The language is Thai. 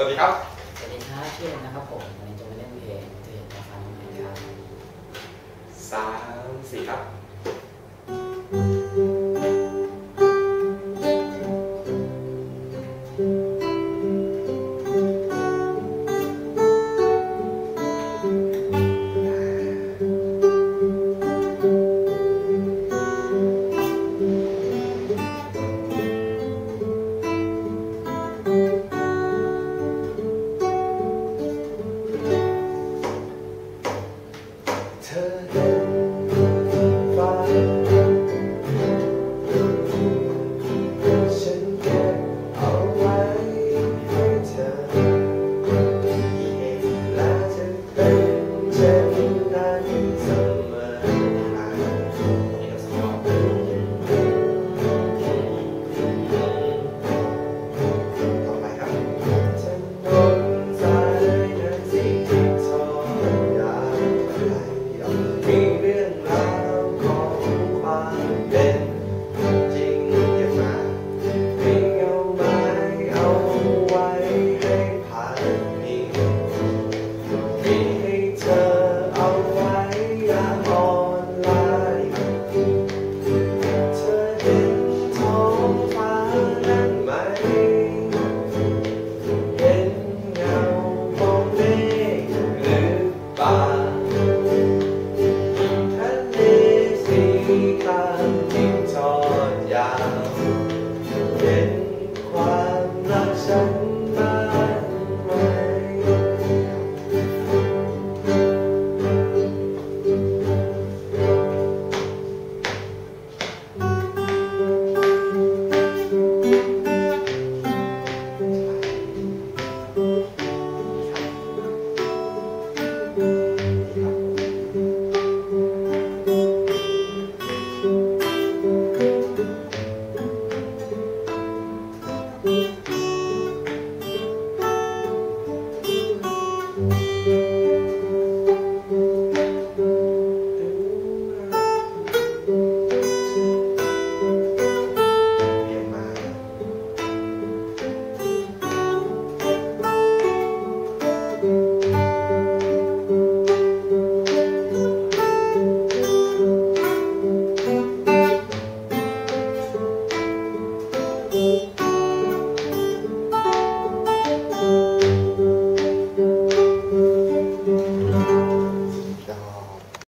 วัสดีครับ สวัสดีครับเชื่อนะครับผมในตัวเล่นเพลงเทนนะครับสามสี่ครับ